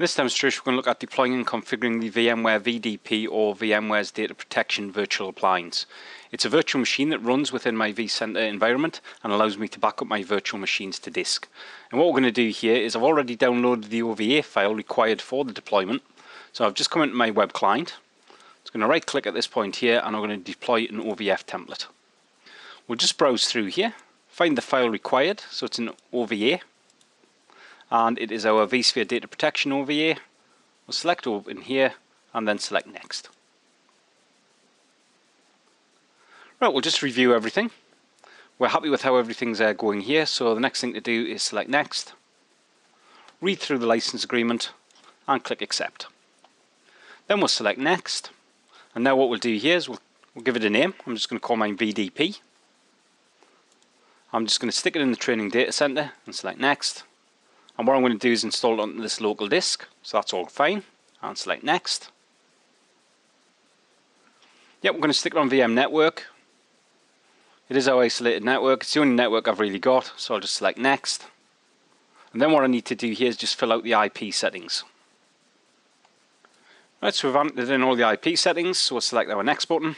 In this demonstration we're going to look at deploying and configuring the VMware VDP or VMware's Data Protection Virtual Appliance. It's a virtual machine that runs within my vCenter environment and allows me to back up my virtual machines to disk. And what we're going to do here is I've already downloaded the OVA file required for the deployment. So I've just come into my web client. It's going to right click at this point here and I'm going to deploy an OVF template. We'll just browse through here, find the file required, so it's an OVA and it is our vSphere data protection OVA. We'll select open here and then select next. Right, we'll just review everything. We're happy with how everything's uh, going here, so the next thing to do is select next, read through the license agreement and click accept. Then we'll select next, and now what we'll do here is we'll, we'll give it a name. I'm just going to call mine VDP. I'm just going to stick it in the training data center and select next and what I'm going to do is install it on this local disk so that's all fine. And select next. Yep we're going to stick it on VM network. It is our isolated network. It's the only network I've really got so I'll just select next. And then what I need to do here is just fill out the IP settings. Right so we've entered in all the IP settings so we'll select our next button.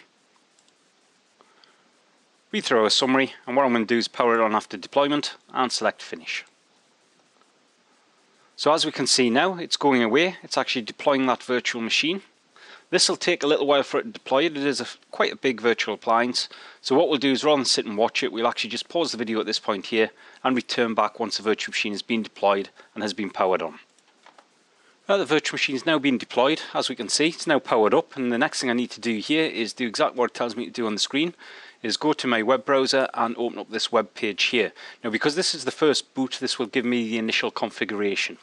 We throw a summary and what I'm going to do is power it on after deployment and select finish so as we can see now, it's going away. It's actually deploying that virtual machine. This will take a little while for it to deploy it. It is a, quite a big virtual appliance. So what we'll do is rather than sit and watch it, we'll actually just pause the video at this point here and return back once the virtual machine has been deployed and has been powered on. Now the virtual machine is now being deployed, as we can see, it's now powered up and the next thing I need to do here is do exactly what it tells me to do on the screen, is go to my web browser and open up this web page here. Now because this is the first boot, this will give me the initial configuration.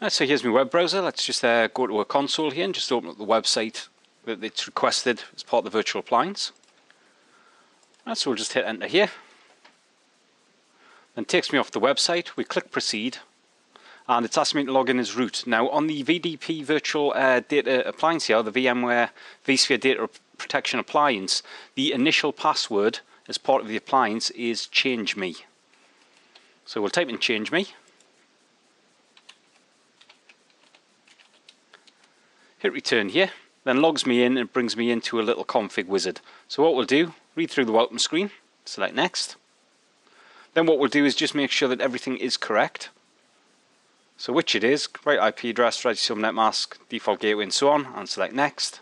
Right, so here's my web browser. Let's just uh, go to a console here and just open up the website that it's requested as part of the virtual appliance. Right, so we'll just hit enter here. Then takes me off the website. We click proceed and it's asking me to log in as root. Now on the VDP virtual uh, data appliance here, the VMware vSphere data protection appliance, the initial password as part of the appliance is change me. So we'll type in change me. Hit return here, then logs me in and brings me into a little config wizard. So what we'll do, read through the welcome screen, select next. Then what we'll do is just make sure that everything is correct. So which it is, right IP address, register subnet mask, default gateway and so on, and select next.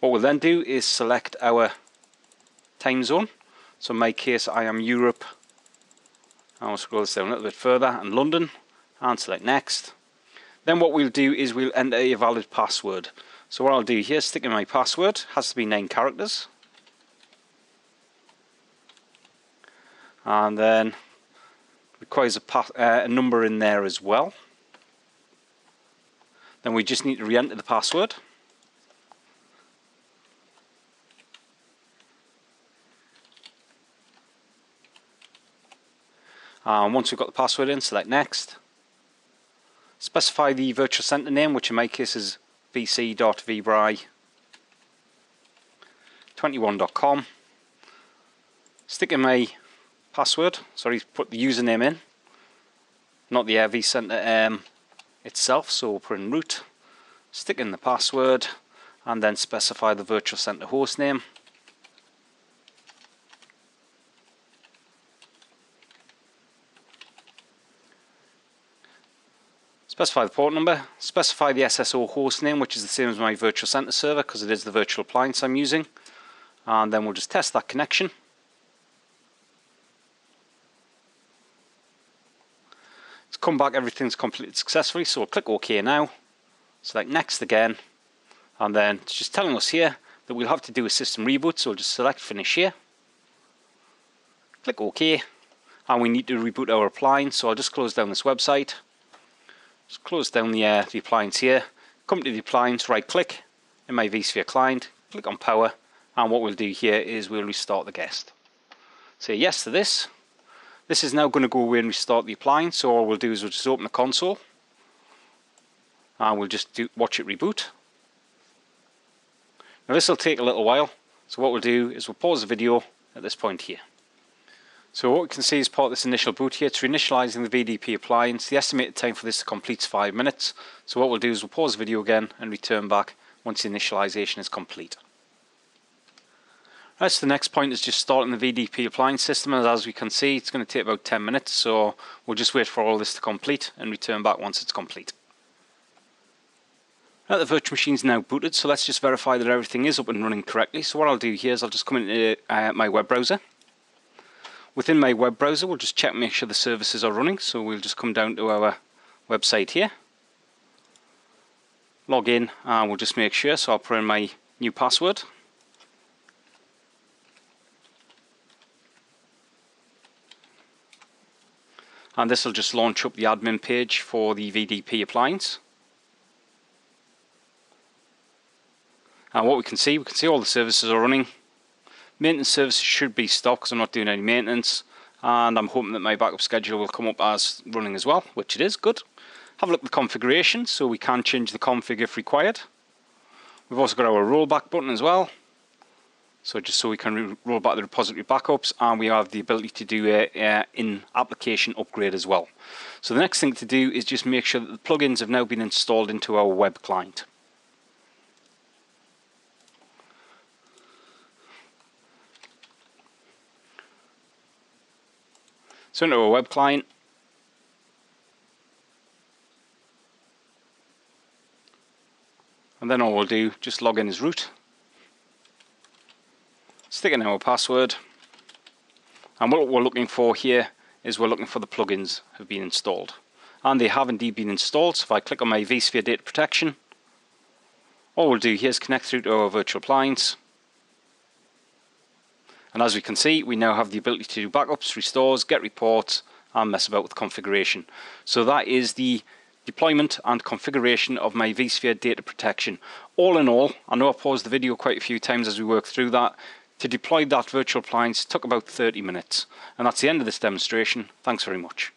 What we'll then do is select our time zone. So in my case I am Europe, I'll scroll this down a little bit further, and London, and select next. Then what we'll do is we'll enter a valid password. So what I'll do here, stick in my password, has to be 9 characters. And then requires a, uh, a number in there as well. Then we just need to re-enter the password. Once we've got the password in, select next. Specify the virtual center name, which in my case is vc.vbri21.com. Stick in my password, sorry, put the username in, not the AV center um, itself, so we'll put in root, stick in the password, and then specify the virtual center host name. Specify the port number, specify the SSO host name which is the same as my virtual center server because it is the virtual appliance I'm using. And then we'll just test that connection. It's come back everything's completed successfully so we'll click OK now, select next again. And then it's just telling us here that we'll have to do a system reboot so we'll just select finish here, click OK. And we need to reboot our appliance so I'll just close down this website just close down the, uh, the appliance here, come to the appliance, right click in my vSphere client, click on power, and what we'll do here is we'll restart the guest. Say yes to this. This is now going to go away and restart the appliance, so all we'll do is we'll just open the console, and we'll just do, watch it reboot. Now this will take a little while, so what we'll do is we'll pause the video at this point here. So what we can see as part of this initial boot here, it's reinitializing the VDP appliance. The estimated time for this to complete is 5 minutes. So what we'll do is we'll pause the video again and return back once the initialization is complete. Right, so the next point is just starting the VDP appliance system and as we can see it's going to take about 10 minutes so we'll just wait for all this to complete and return back once it's complete. Now the virtual machine is now booted so let's just verify that everything is up and running correctly. So what I'll do here is I'll just come into uh, my web browser Within my web browser, we'll just check make sure the services are running. So we'll just come down to our website here, log in, and we'll just make sure. So I'll put in my new password. And this will just launch up the admin page for the VDP appliance. And what we can see, we can see all the services are running. Maintenance services should be stopped because I'm not doing any maintenance and I'm hoping that my backup schedule will come up as running as well, which it is, good. Have a look at the configuration so we can change the config if required. We've also got our rollback button as well. So just so we can roll back the repository backups and we have the ability to do a, a in-application upgrade as well. So the next thing to do is just make sure that the plugins have now been installed into our web client. Into a web client. And then all we'll do, just log in as root. Stick in our password. And what we're looking for here is we're looking for the plugins have been installed. And they have indeed been installed. So if I click on my vSphere Data Protection, all we'll do here is connect through to our virtual appliance. And as we can see, we now have the ability to do backups, restores, get reports, and mess about with configuration. So that is the deployment and configuration of my vSphere data protection. All in all, I know I paused the video quite a few times as we worked through that. To deploy that virtual appliance took about 30 minutes. And that's the end of this demonstration. Thanks very much.